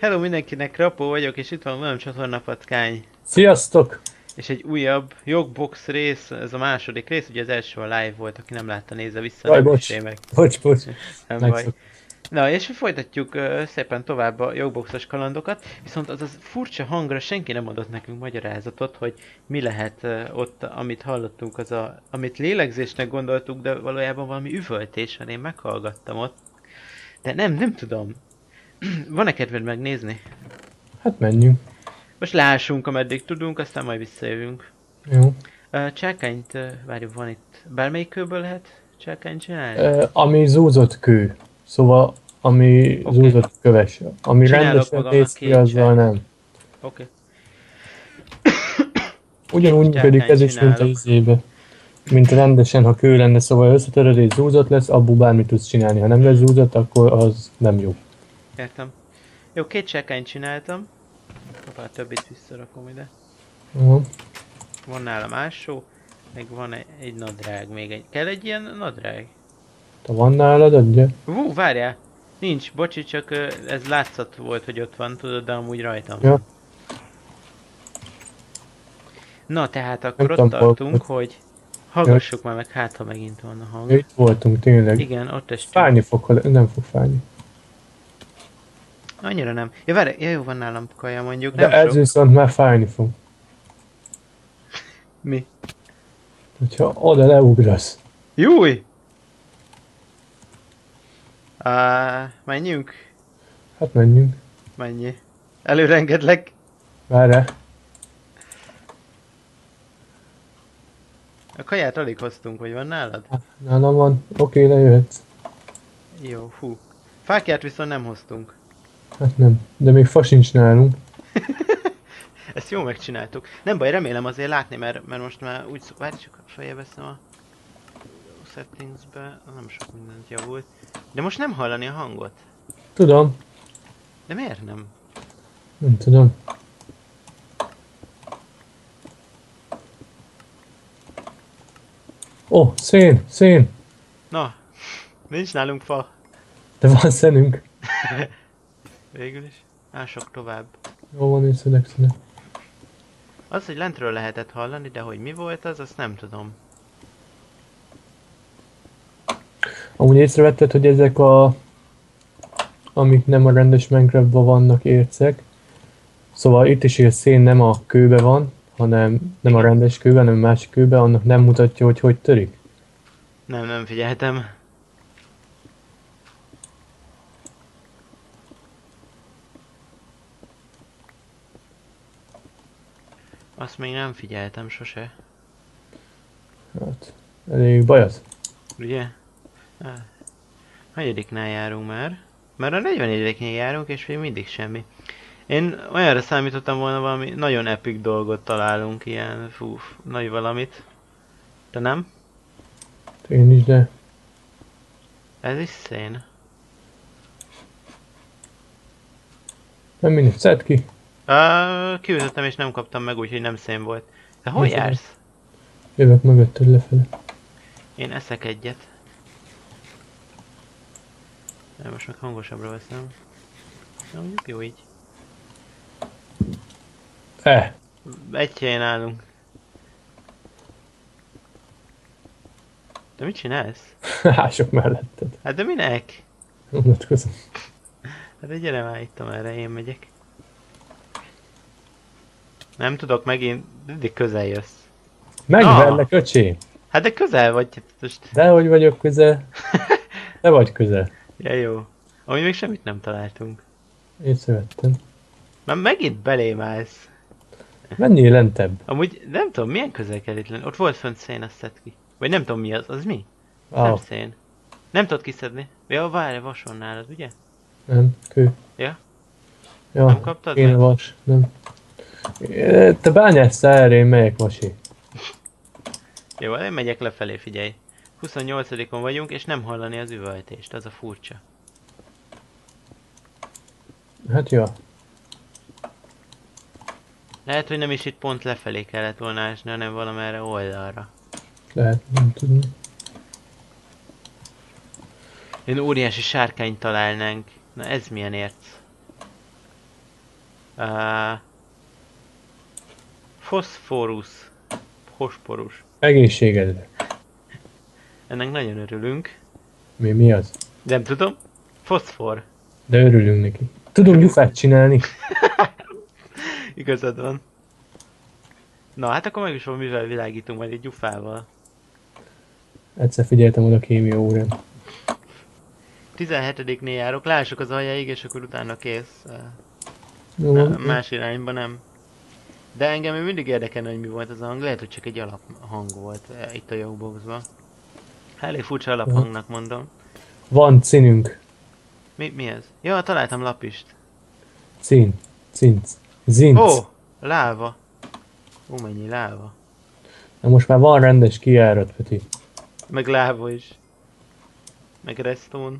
Hello mindenkinek, Rapó vagyok, és itt van velem csatornapatkány. Sziasztok! És egy újabb jogbox rész, ez a második rész, ugye az első a live volt, aki nem látta, nézze vissza. Jaj, bocs. meg. Bocs, bocs. Nem baj. Na, és folytatjuk uh, szépen tovább a jogboxos kalandokat, viszont az az furcsa hangra senki nem adott nekünk magyarázatot, hogy mi lehet uh, ott, amit hallottunk, az a, amit lélegzésnek gondoltuk, de valójában valami üvöltés, mert én meghallgattam ott. De nem, nem tudom. Van-e kedved megnézni? Hát menjünk. Most lássunk, ameddig tudunk, aztán majd visszajövünk. Jó. Uh, cselkányt, uh, várjuk, van itt. Bármelyik kőből lehet cselkányt csinálni? Uh, ami zúzott kő. Szóval, ami okay. zúzott köves. Ami Csinálok rendesen néz ki, azzal nem. Oké. Ugyanúgy Cselkányt működik ez is, mint a izébe. Mint rendesen, ha kő lenne, szóval összetöröd és zúzott lesz, abból bármit tudsz csinálni. Ha nem lesz zúzott, akkor az nem jó. Értem. Jó, két cselkányt csináltam. Hoppá, a többit visszarakom ide. Jó. Van nálam ásó, meg van egy, egy nadrág még egy. Kell egy ilyen nadrág? Ha van nálad, adja. Hú, várjál! Nincs, bocsi, csak ez látszat volt, hogy ott van, tudod, de amúgy rajtam. Ja. Na, tehát akkor Nem ott tartunk, volt. hogy hallgassuk már meg, hát ha megint van a hang. Ja, Itt voltunk tényleg. Igen, ott estünk. Fájni fog, ha nem fog fájni. Annyira nem. Ja, várj, ja, jó, van nálam kaja mondjuk, De nem ez sok. viszont már fájni fog. Mi? Hogyha oda leugrasz. Júj! Á, menjünk? Hát menjünk. Mennyi? Előre engedlek? Várjál. A kaját alig hoztunk, hogy van nálad? Nálam van. Oké, lejöhetsz. Jó, hú. Fákját viszont nem hoztunk. Hát nem. De még fa sincs nálunk. Ezt jó megcsináltuk. Nem baj, remélem azért látni, mert, mert most már úgy szok... Várj csak, feljebb veszem a settingsbe, nem sok mindent javult. De most nem hallani a hangot. Tudom. De miért nem? Nem tudom. Ó, oh, szén, szén. Na, nincs nálunk fa. De van szenünk. Végül is. Ások tovább. Jó van, én szedek, szedek. Az, hogy lentről lehetett hallani, de hogy mi volt az, azt nem tudom. Amúgy észrevetted, hogy ezek a... Amik nem a rendes Minecraftban vannak ércek. Szóval itt is a szén nem a kőbe van, hanem nem a rendes kőbe, hanem a másik kőbe, annak nem mutatja, hogy hogy törik. Nem, nem figyeltem. Azt még nem figyeltem sose. Hát, elég baj az. Ugye? Á, Hanyadiknál járunk már? Már a 44-nél járunk, és még mindig semmi. Én olyanra számítottam volna valami nagyon epic dolgot találunk, ilyen fú, nagy valamit. De nem? Én is, de... Ez is szén. Nem mindegy, szedd ki. Uh, kiütöttem és nem kaptam meg, úgyhogy nem szén volt. De hol Nem jársz? Jövök mögötted lefele. Én eszek egyet. De most meg hangosabbra veszem. Na mondjuk jó így. Eh, Egy helyen állunk. De mit csinálsz? hások melletted. Hát de minek? Unatkozom. Hát gyere már itt amerre én megyek. Nem tudok megint, mindig közel jössz. Megverlek, öcsém. Hát de közel vagy, hát most... Dehogy vagyok közel. Te vagy közel. Ja jó. Amúgy még semmit nem találtunk. Észrevettem. Már megint belém állsz. Menjél lentebb. Amúgy nem tudom, milyen közel kell itt lenni. Ott volt fönt szén, azt szed ki. Vagy nem tudom mi az, az mi? Nem Ah, szén. Nem tudod kiszedni. Ja, várj, vas van nálad, ugye? nem, kő. Ja? Ja, Nem kaptad én meg? vas, nem. Te bányásszál erre, én megyek vasi. Jó, én megyek lefelé, figyelj. 28-on vagyunk, és nem hallani az üvöltést, az a furcsa. Hát ja. Lehet, hogy nem is itt pont lefelé kellett volna ásni, hanem valamerre oldalra. Lehet, nem tudom. Én óriási sárkányt találnánk. Na ez milyen érc? Uh, foszforus. Hosporus. Egészségedre. Ennek nagyon örülünk. Mi, mi az? Nem tudom. Foszfor. De örülünk neki. Tudunk gyufát csinálni. Igazad van. Na hát akkor meg is van, mivel világítunk majd egy gyufával. Egyszer figyeltem oda kémia órán. 17-nél járok, lássuk az aljáig, és akkor utána kész. Jó, van. más irányba nem. De engem még mindig érdekelne, hogy mi volt az a hang. Lehet, hogy csak egy alaphang volt eh, itt a jogboxban. Elég furcsa alaphangnak mondom. Van színünk. Mi, mi ez? Ja, találtam lapist. Cín. Cinc. Zinc. Ó, oh, láva. Ó, mennyi láva. Na most már van rendes kijárat, Peti. Meg láva is. Meg redstone.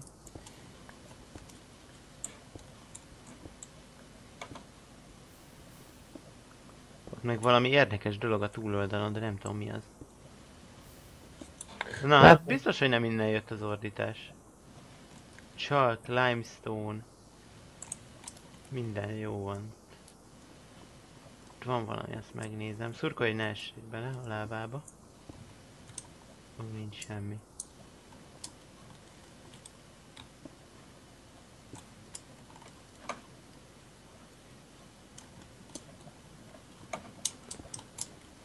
Meg valami érdekes dolog a túloldalon, de nem tudom mi az. Na, hát Hát- biztos, hogy nem innen jött az ordítás. Chalk, limestone. Minden jó van. Ott van valami, azt megnézem. Szurkolj, hogy ne essék bele a lábába. Ó, nincs semmi.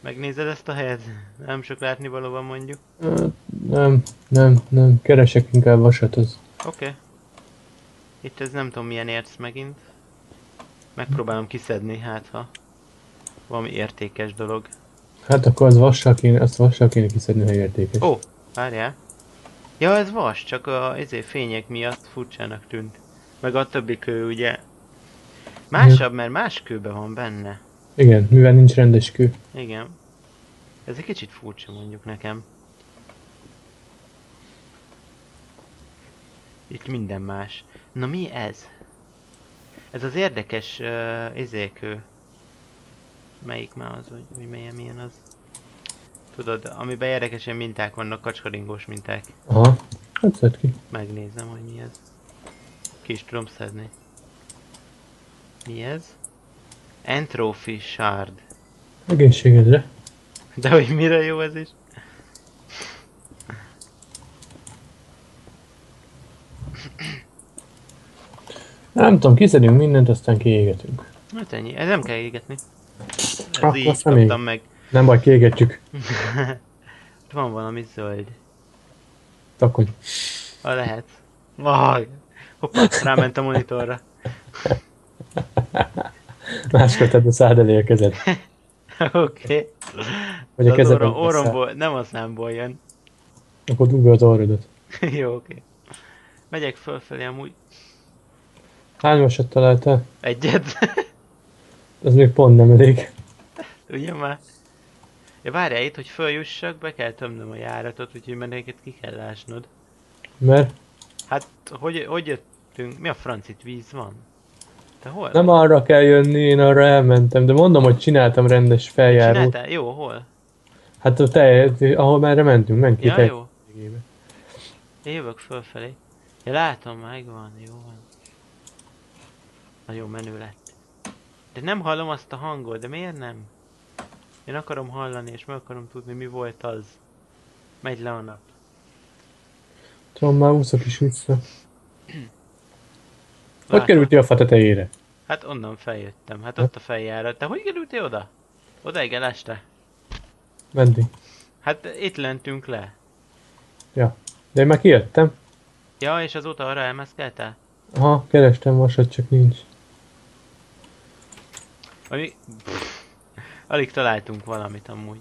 Megnézed ezt a helyet? Nem sok látnivaló van mondjuk. Nem, nem, nem. Keresek inkább vasat az. Oké. Okay. Itt ez nem tudom milyen érsz megint. Megpróbálom kiszedni, hát ha valami értékes dolog. Hát akkor az vassal kéne, azt vassal kéne kiszedni, ha értékes. Ó, várjál. Ja, ez vas, csak a izé, fények miatt furcsának tűnt. Meg a többi kő ugye. Másabb, mert más kőbe van benne. Igen, mivel nincs rendes kő. Igen. Ez egy kicsit furcsa mondjuk nekem. Itt minden más. Na mi ez? Ez az érdekes uh, izékő. Melyik már az, hogy, hogy milyen, milyen az? Tudod, amiben érdekes ilyen minták vannak, kacskaringós minták. Aha. Hát szed ki. Megnézem, hogy mi ez. Ki is tudom szedni. Mi ez? Entropy shard. Egészségedre. De hogy mire jó ez is? Nem tudom, kiszedünk mindent, aztán kiégetünk. Hát ennyi, ez nem kell égetni. Ez Ah, így kaptam meg. Nem baj, kiégetjük. Van valami zöld. Takony. Ha lehet. Vaj! Hoppá, ráment a monitorra. Máskor tedd a szád elé a kezed. Oké. Okay. Vagy a Az kezedben. orrom, orromból, nem a számból jön. Akkor dugd az orrodat. Jó, oké. Okay. Megyek fölfelé amúgy. Hány vasat találtál? Egyet. Az még pont nem elég. Ugye már? Ja, várjál itt, hogy följussak, be kell tömnöm a járatot, úgyhogy meneket ki kell lásnod. Mert Hát, hogy, hogy jöttünk? Mi a francit víz van? Te hol? nem arra kell jönni, én arra elmentem, de mondom, hogy csináltam rendes feljárót. Csináltál? Jó, hol? Hát a te, ahol merre mentünk, menj ki Ja, te. jó. Jövök fölfelé. Ja, látom, megvan, jó van. Nagyon menő lett. De nem hallom azt a hangot, de miért nem? Én akarom hallani, és meg akarom tudni, mi volt az. Megy le a nap. Tudom, már úszok is vissza. Hogy Látom. kerültél a fa tetejére? Hát onnan feljöttem, hát ott a feljárat. Te hogy kerültél oda? Odaig eleste? Meddig? Hát itt lentünk le. De én már kijöttem. Ja, és azóta arra elmeszkeltel? Aha, kerestem vasat, csak nincs. Ami... Pff, alig találtunk valamit amúgy.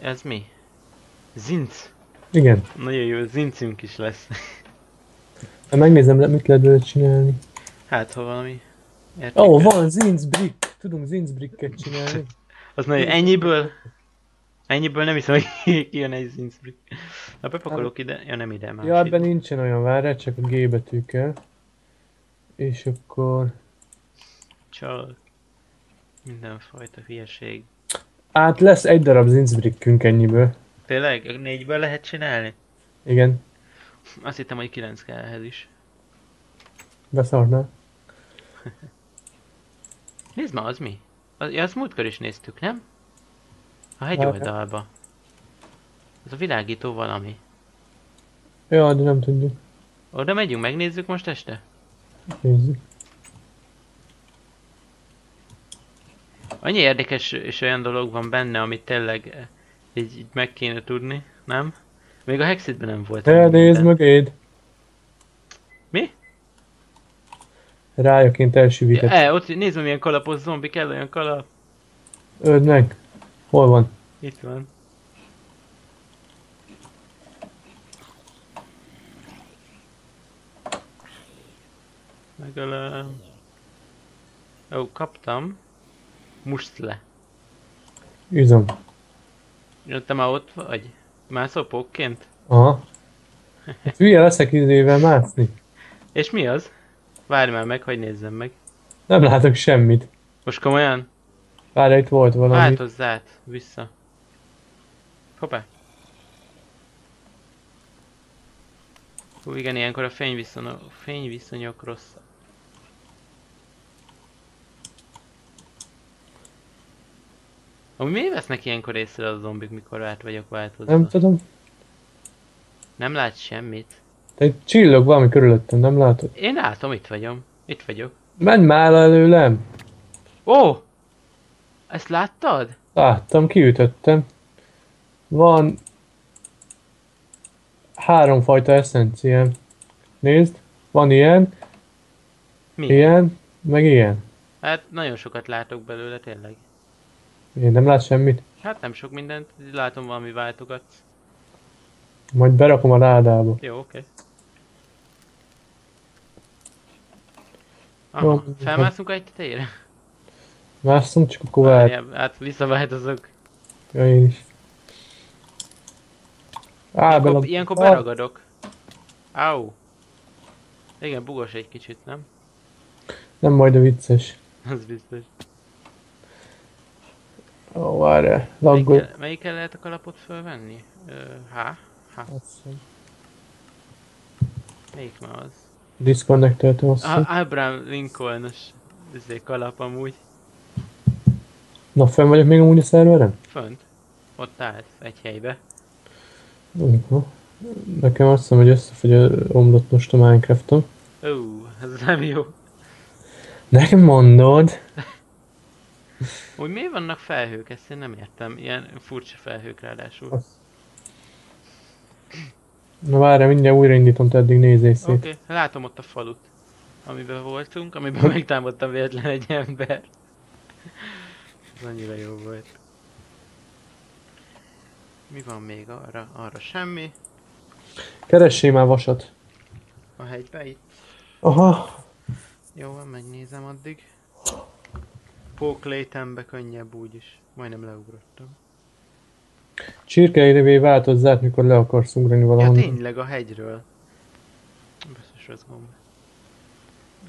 Ez mi? Zinc. Igen. Nagyon jó, zincünk is lesz. Hát megnézem, mit lehet belőle csinálni. Hát, ha valami... Ó, oh, van zinc brick. Tudunk zinc bricket csinálni. Az nagyon... Ennyiből... Ennyiből nem hiszem, hogy kijön egy zincbrick. Na, bepakolok ide. Ja, nem ide, más Ja, ebben nincsen olyan várás, csak a G betűkkel. És akkor... Csak... Mindenfajta hülyeség. Hát lesz egy darab zinc brickünk ennyiből. Tényleg? Négyből lehet csinálni? Igen, Azt hittem, hogy kilenc kell ehhez is. beszarnál. Nézd már, az mi? Az, ja, azt múltkor is néztük, nem? A hegy Hát- oldalba. Ez a világító valami. Ja, de nem tudjuk. Oda megyünk, megnézzük most este? Nézzük. Annyi érdekes és olyan dolog van benne, amit tényleg így, így meg kéne tudni, nem? Még a Hexitben nem volt. Te ennyi nézd minden. mögéd! Mi? Rájaként Ja, elsüvített. e, ott nézd meg milyen kalapos zombi, kell olyan kalap. Öld meg! Hol van? Itt van. Megölöm. Ó, kaptam. Most le. Üzem. Ja, Te már ott vagy? Mászol pókként? Aha. Hát hülye leszek izével mászni. És mi az? Várj már meg, hogy nézzem meg. Nem látok semmit. Most komolyan? Várj, itt volt valami. Változz át, vissza. Hoppá. Hú, igen, ilyenkor a fényviszonyok, fényviszonyok rossz. Amúgy miért vesznek ilyenkor észre a zombik, mikor át vagyok változva? Nem tudom. Nem látsz semmit? Te csillog valami körülöttem, nem látod? Én látom, itt vagyok. Itt vagyok. Menj már előlem! Ó! Ezt láttad? Láttam, kiütöttem. Van háromfajta eszenciám. Nézd, van ilyen, Mi? ilyen, meg ilyen. Hát nagyon sokat látok belőle, tényleg. Én nem lát semmit. Hát nem sok mindent, látom valami váltogatsz. Majd berakom a ládába. Jó, oké. Aha, felmászunk egy tetejére? Mászom, csak akkor. Várjál, Hát visszaváltozok. Ja, én is. Á, Ilyenkor, bele... ilyenkor beragadok. Au. Igen, bugos egy kicsit, nem? Nem majd a vicces. Az biztos. Ó, várjál. Laggol. Melyikkel, melyikkel lehet a kalapot fölvenni? Há? Há. Melyik ma az? Disconnecteltem azt. Ah, Abraham Lincoln-os izé, kalap amúgy. Na, fenn vagyok még amúgy a szerveren? Fönt. Ott állt, egy helybe. Uh-huh. Nekem azt hiszem, hogy összefogy omlott most a Minecraftom. Ó, ez nem jó. Nekem mondod? Úgy miért vannak felhők? Ezt én nem értem. Ilyen furcsa felhők ráadásul. Na várjál, mindjárt újraindítom, te eddig nézzél szét. Oké, okay. látom ott a falut, amiben voltunk, amiben megtámadtam véletlen egy ember. Ez annyira jó volt. Mi van még arra? Arra semmi. Keressél már vasat. A hegybe itt. Aha. Jó megnézem addig. Póklétembe könnyebb úgyis. Majdnem leugrottam. Csirkeirévé változz át, mikor le akarsz ugrani Ja valahonnan. tényleg a hegyről. Biztos az gomb.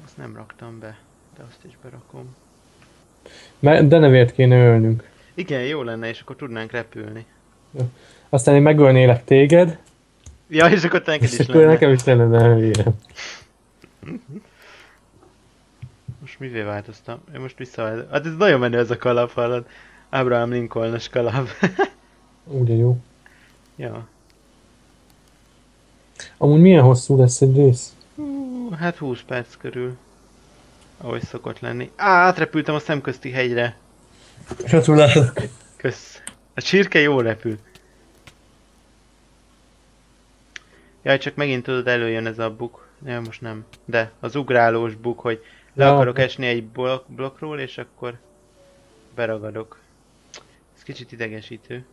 Azt nem raktam be, de azt is berakom. Me- de nevért kéne ölnünk. Igen, jó lenne, és akkor tudnánk repülni. Aztán én megölnélek téged, Ja, és akkor neked és is akkor lenne. nekem is lenne, de mivé változtam? Én most visszaváltoztam. Hát ez nagyon menő ez a kalap, hallod? Abraham Lincoln-os kalap. Ugye jó. ja. Amúgy milyen hosszú lesz egy rész? Hú, hát 20 perc körül. Ahogy szokott lenni. Á, átrepültem a szemközti hegyre. Gratulálok. Kösz. A csirke jól repül. Jaj, csak megint tudod előjön ez a buk. Ja, most nem. De, az ugrálós buk, hogy le Ja. akarok esni egy blok blokkról, és akkor beragadok. Ez kicsit idegesítő.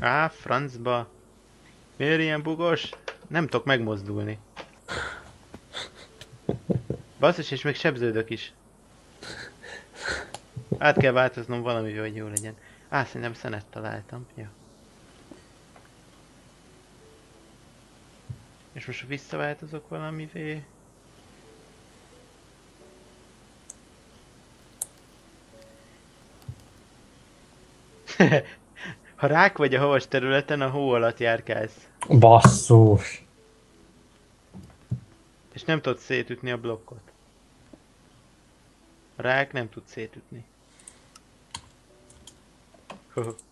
Á, francba. Miért ilyen bugos? Nem tudok megmozdulni. Basszus, és még sebződök is. Át kell változnom valamivel, hogy jó legyen. Á, szerintem szenet találtam. Ja. És most visszaváltozok valamivé. ha rák vagy a havas területen, a hó alatt járkálsz. Basszus. És nem tudod szétütni a blokkot. A rák nem tud szétütni. Hoho.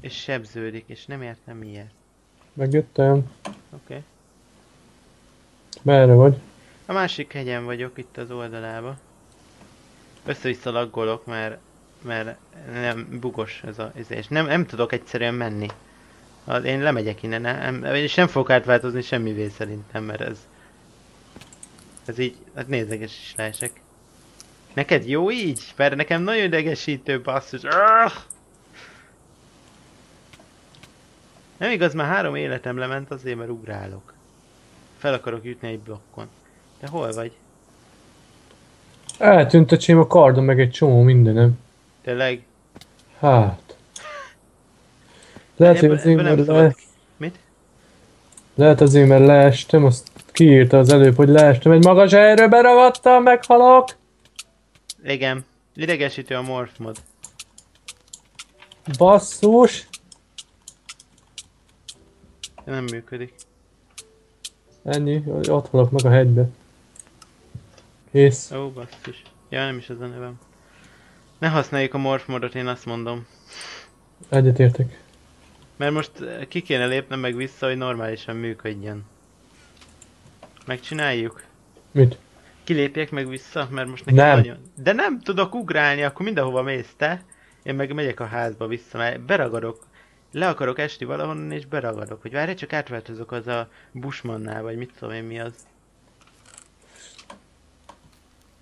És sebződik, és nem értem miért. Megjöttem. Oké. Okay. Merre vagy? A másik hegyen vagyok, itt az oldalába. Össze-vissza laggolok, mert, mert nem bugos ez a ez, és nem, nem tudok egyszerűen menni. Az, én lemegyek innen, nem, és nem fogok átváltozni semmivé szerintem, mert ez... Ez így, hát nézeges is leesek. Neked jó így? Mert nekem nagyon idegesítő basszus. Arrgh! Nem igaz, már három életem lement azért, mert ugrálok. Fel akarok jutni egy blokkon. De hol vagy? Eltűnt a csém a kardon, meg egy csomó mindenem. Tényleg? Hát. Lehet, hogy azért, mert le... Mit? Lehet azért, mert leestem, azt kiírta az előbb, hogy leestem egy magas helyről, beragadtam, meghalok! Igen. Idegesítő a morph mod. Basszus! Nem működik. Ennyi, ott halok meg a hegybe. Kész. Ó, basszus. Ja, nem is az a nevem. Ne használjuk a morph modot, én azt mondom. Egyetértek. Mert most eh, ki kéne lépnem meg vissza, hogy normálisan működjön. Megcsináljuk? Mit? Kilépjek meg vissza? Mert most nekem Nem. nagyon... De nem tudok ugrálni, akkor mindenhova mész te. Én meg megyek a házba vissza, mert beragadok. Le akarok esni valahonnan és beragadok. Hogy várj, csak átváltozok az a Bushmannál, vagy mit tudom én mi az.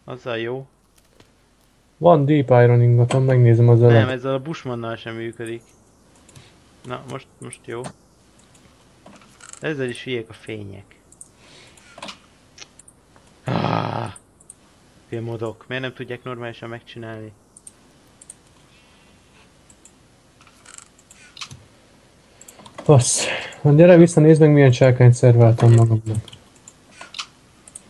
Azzal jó. Van Deep Iron ingotom, megnézem az Nem, előbb. ezzel a Bushmannal sem működik. Na, most, most jó. Ezzel is hülyék a fények. Ah, filmodok. Miért nem tudják normálisan megcsinálni? Passz. Na gyere vissza, nézd meg milyen csákányt szerváltam magamnak.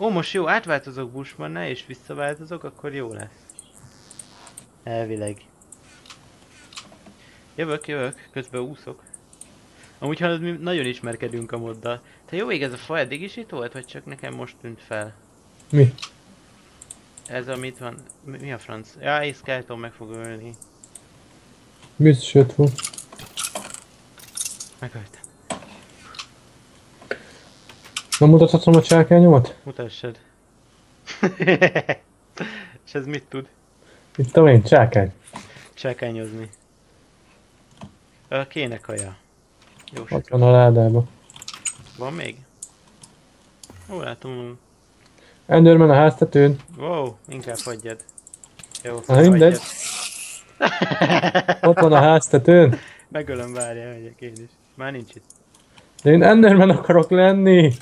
Ó, most jó, átváltozok Bushmannál és visszaváltozok, akkor jó lesz. Elvileg. Jövök, jövök, közben úszok. Amúgy hallod, mi nagyon ismerkedünk a moddal. Te jó ég, ez a fa eddig is itt volt, vagy csak nekem most tűnt fel? Mi? Ez amit van, mi, mi a franc? Ja, és Skeleton meg fog ölni. Biztos jött fog. Megöltem. Na mutathatom a csákányomat? Mutassad. És ez mit tud? Itt a én, csákány. Csákányozni. Ö, kéne kaja. Jó, Ott van a ládába. Van még? Ó, látom. Enderman a háztetőn. Wow, inkább hagyjad. Jó, Na, mindegy. Ott van a háztetőn. Megölöm, várja, megyek én is. Már nincs itt. De én Enderman akarok lenni.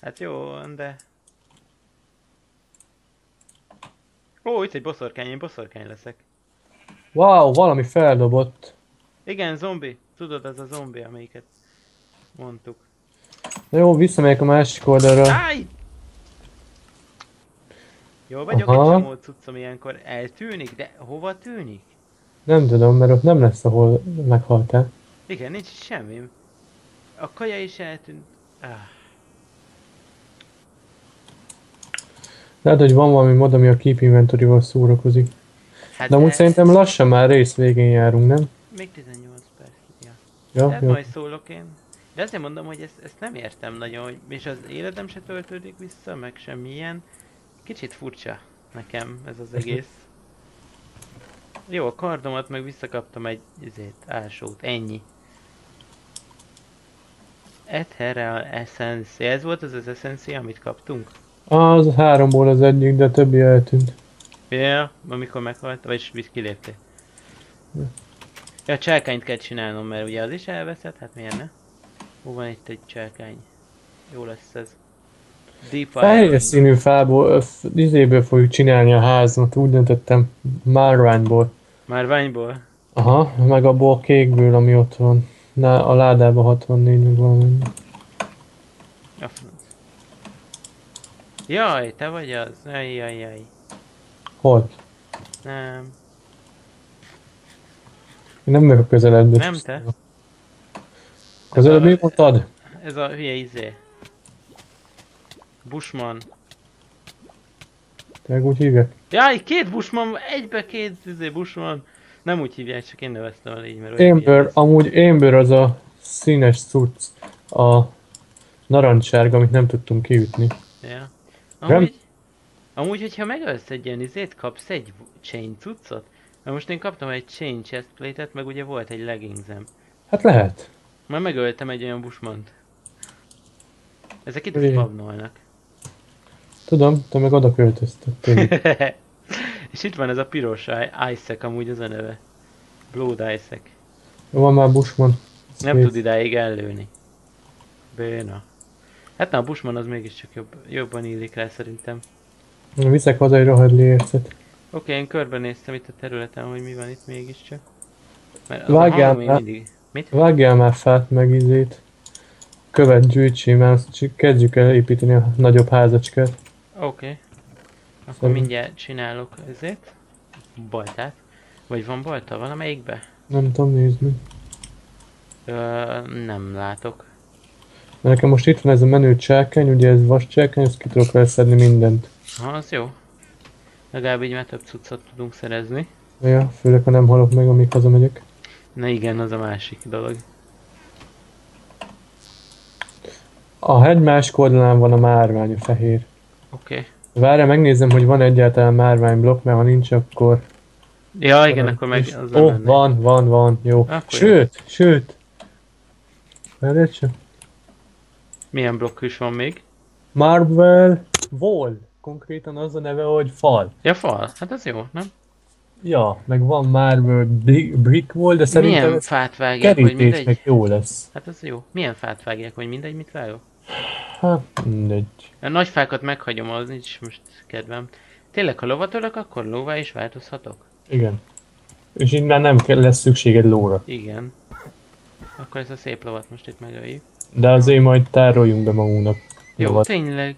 Hát jó, de... Ó, itt egy boszorkány, én boszorkány leszek. Wow, valami feldobott. Igen, zombi. Tudod, az a zombi, amelyiket mondtuk. Na jó, visszamegyek a másik oldalra. Áj! Jó vagyok, Aha. egy csomó cuccom ilyenkor eltűnik, de hova tűnik? Nem tudom, mert ott nem lesz, ahol meghaltál. Igen, nincs semmi. A kaja is eltűnt. Ah, Lehet, hogy van valami mod, ami a Keep Inventory-val szórakozik. hát De amúgy ez- szerintem lassan már rész végén járunk, nem? Még 18 perc. Ja. Ja, Hát jó. majd szólok én. De azért mondom, hogy ezt, ezt nem értem nagyon, hogy és az életem se töltődik vissza, meg semmilyen. Kicsit furcsa nekem ez az egész. Jó, a kardomat meg visszakaptam egy izét, ásót, ennyi. Ethereal Essence. Ez volt az az Essence, amit kaptunk? Az háromból az egyik, de a többi eltűnt. Ja, amikor meghalt, vagyis visz kiléptél. Ja, cselkányt kell csinálnom, mert ugye az is elveszett, hát miért ne? Hol van itt egy cselkány? Jó lesz ez. Fehér színű fából, izéből fogjuk csinálni a házat, úgy döntöttem. Márványból. Már ványból. Aha, meg abból a kékből, ami ott van. Na, a ládában 64 meg valami. A franc. Jaj, te vagy az? Jaj, jaj, jaj. Hol? Nem, Én nem vagyok a közeledben. nem te. Az előbb mi mondtad? Ez a hülye izé. Bushman. Tényleg úgy hívják? Jaj, két Bushman, egybe két izé Bushman. Nem úgy hívják, csak én neveztem el így, mert Amber, amúgy Amber az a színes cucc. A narancssárga, amit nem tudtunk kiütni. Ja. Nem? Amúgy, amúgy, hogyha megölsz egy ilyen izét, kapsz egy chain cuccot? Mert most én kaptam egy chain chestplate-et, meg ugye volt egy leggingsem. Hát lehet. Már megöltem egy olyan bushmant. Ezek itt spawnolnak. Tudom, te meg oda költöztettél. És itt van ez a piros Isaac, amúgy az a neve. Blood Isaac. Van már Bushman. Nem Szép. tud idáig ellőni. Béna. Hát na, a Bushman az mégiscsak jobb, jobban illik rá szerintem. Viszek haza egy rohadli ércet. Oké, én körbenéztem itt a területen, hogy mi van itt mégiscsak. Mert Vágjál már. mindig... Mit? Vágjál már fát meg izét. Követ gyűjtsi, mert kezdjük el építeni a nagyobb házacskát. Oké. Okay. Akkor Szerintem- mindjárt csinálok ezért. Baltát. Vagy van balta valamelyikbe? Nem tudom nézni. Ö, nem látok. Mert nekem most itt van ez a menő csákány, ugye ez vas csákány, ezt ki tudok vele szedni mindent. Ha, az jó. Legalább így már több cuccot tudunk szerezni. Ja, főleg ha nem halok meg, amíg hazamegyek. Na igen, az a másik dolog. A hegy másik oldalán van a márvány, a fehér. Oké. Okay. Várjál, megnézem, hogy van egyáltalán márványblokk, mert ha nincs, akkor... Ja, igen, akkor meg az Ó, lenne. van, van, van, jó. Akkor jó. sőt, sőt. Várjál csak. Milyen blokk is van még? Marvel Wall. Konkrétan az a neve, hogy fal. Ja, fal. Hát az jó, nem? Ja, meg van Marvel Bri- Brick Wall, de szerintem Milyen ez fát vágják, vagy mindegy? jó lesz. Hát az jó. Milyen fát vágják, vagy mindegy, mit vágok? Hát, mindegy. A nagy fákat meghagyom, az nincs most kedvem. Tényleg, ha lovat ölök, akkor lóvá is változhatok? Igen. És így már nem kell, lesz szükséged lóra. Igen. Akkor ez a szép lovat most itt megöljük. De azért majd tároljunk be magunknak. Jó, lovat. tényleg.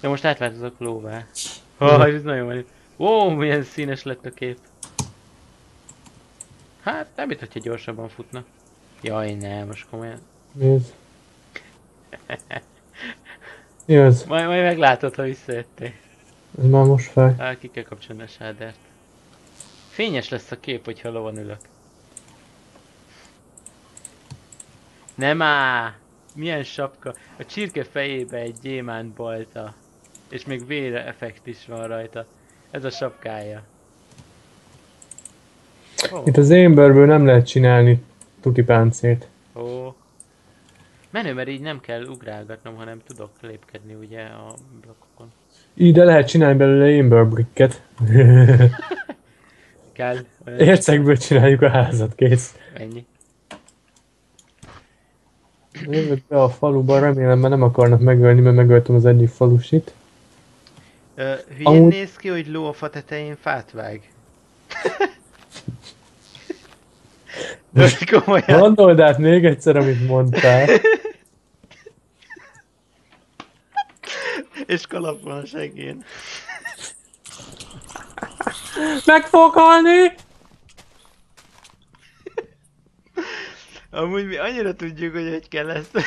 De most átváltozok lóvá. Oh, ez nagyon van. Ó, milyen színes lett a kép. Hát, nem itt, hogyha gyorsabban futna. Jaj, nem, most komolyan. Nézd. Mi az? Majd, majd meglátod, ha visszajöttél. Ez már most fel. Á, ki kell kapcsolni a sádert. Fényes lesz a kép, hogyha lovon ülök. Nem á! Milyen sapka. A csirke fejébe egy gyémánt balta. És még vére effekt is van rajta. Ez a sapkája. Ó, Itt az Amberből nem lehet csinálni tuti páncélt. ó. Menő, mert így nem kell ugrálgatnom, hanem tudok lépkedni ugye a blokkokon. Így de lehet csinálni belőle Amber bricket. Kell. Ércekből csináljuk a házat, kész. Ennyi. Jövök be a faluba, remélem, mert nem akarnak megölni, mert megöltem az egyik falusit. Ö, hülyén Amúgy- néz ki, hogy ló a fa tetején fát vág. De komolyan. Gondold át még egyszer, amit mondtál. És kalap van a segén. Meg fog halni! Amúgy mi annyira tudjuk, hogy hogy kell ezt.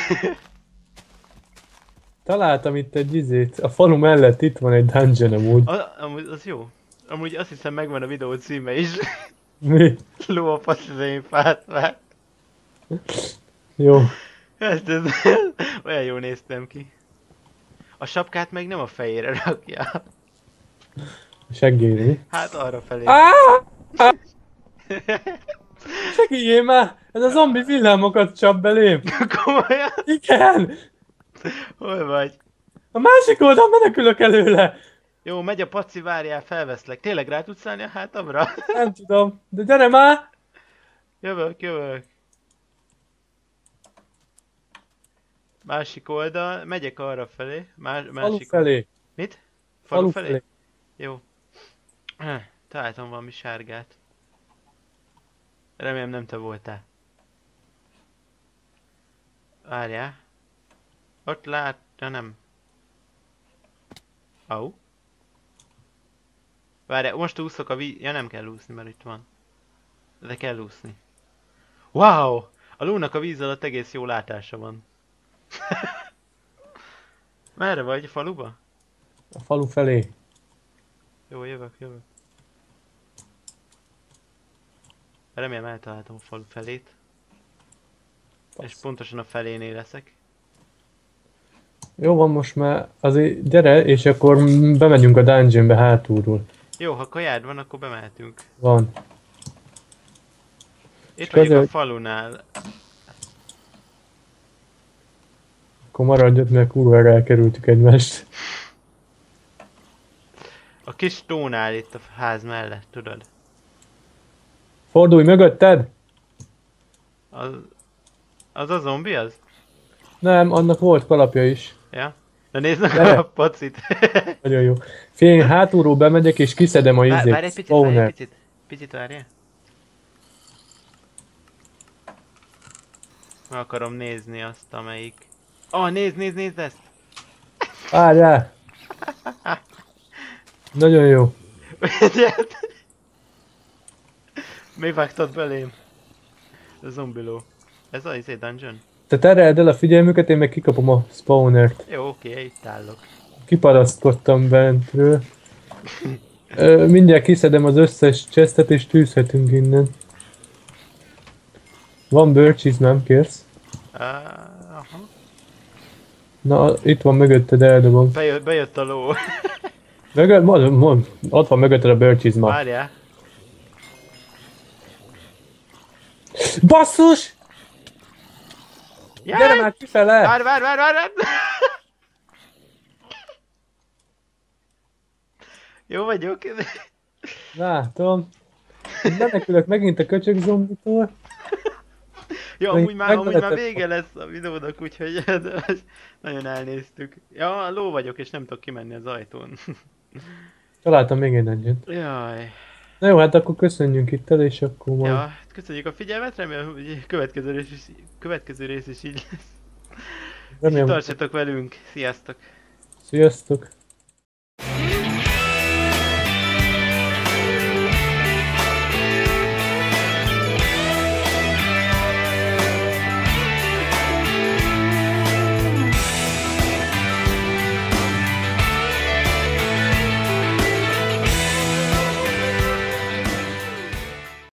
Találtam itt egy izét. A falu mellett itt van egy dungeon amúgy. A, amúgy az jó. Amúgy azt hiszem megvan a videó címe is. Mi? Ló a fa tetején fát. Jó. Ezt ez, olyan jól néztem ki. A sapkát meg nem a fejére rakja. Segélyi. mi? Hát arra felé. Ah! Segítség már! Ez a zombi villámokat csap belém! Komolyan? Igen! Hol vagy? A másik oldal menekülök előle! Jó, megy a paci, várjál, felveszlek. Tényleg rá tudsz állni a hátamra? Nem tudom, de gyere már! Jövök, jövök. Másik oldal, megyek arra felé. Más, Falu másik felé. Mit? Falu felé? felé. Jó. Találtam valami sárgát. Remélem nem te voltál. Várjál. Ott lát... Ja nem. Au. Várjál, most úszok a víz... Ja nem kell úszni, mert itt van. De kell úszni. Wow! A lónak a víz alatt egész jó látása van. Merre vagy? Faluba? A falu felé. Jó, jövök, jövök. Remélem eltaláltam a falu felét. És pontosan a felénél leszek. Jó van, most már azért gyere, és akkor bemegyünk a dungeonbe hátulról. Jó, ha kajád van, akkor bemehetünk. Van. Itt És vagyok a azért- falunál. Akkor maradj ott, mert kurvára elkerültük egymást. A kis tónál itt a ház mellett, tudod? Fordulj mögötted! Az, az a zombi az? Nem, annak volt kalapja is. Ja? Na nézd meg a pacit. Nagyon jó. Én hátulról bemegyek és kiszedem a izét. várj egy picit, várj egy picit. Picit várjál. Meg akarom nézni azt, amelyik... Ah, nézd, nézd, nézd ezt! Várjál! Nagyon jó. Mi vágtad belém? A zombiló. Ez az izé dungeon? Te tereld el a figyelmüket, én meg kikapom a spawnert. Jó, oké, itt állok. Kiparasztottam bentről. Ö, mindjárt kiszedem az összes chestet és tűzhetünk innen. Van bőrcsizmám, kérsz? Uh, aha. Na, itt van mögötted, eldobom. Bejött, bejött a ló. Mögött, mond, mond, ott van mögötted a bőrcsizma. Várjál. Basszus! Gyere Jaj! már kifele! Várj, várj, várj, várj! várj! Jó vagyok. Látom. Menekülök megint a köcsög zombitól. Ja, amúgy már, amúgy már vége lesz a videónak, úgyhogy nagyon elnéztük. Ja, ló vagyok, és nem tudok kimenni az ajtón. Találtam még egy dungeon. Jaj. Na jó, hát akkor köszönjünk itt el, és akkor majd... Ja, köszönjük a figyelmet, remélem, hogy következő rész is, következő rész is így lesz. Remélem, Tartsatok velünk, sziasztok! Sziasztok!